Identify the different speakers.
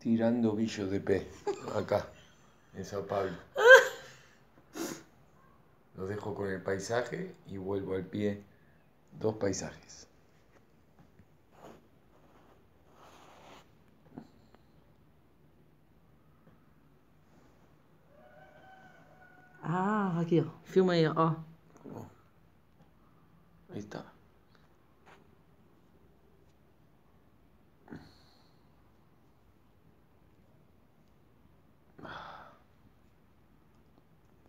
Speaker 1: tirando billo de P, acá, en Sao Paulo. Lo dejo con el paisaje y vuelvo al pie. Dos paisajes.
Speaker 2: Ah, aquí. Filma aí, ó. Ah. Oh.
Speaker 1: Ahí está.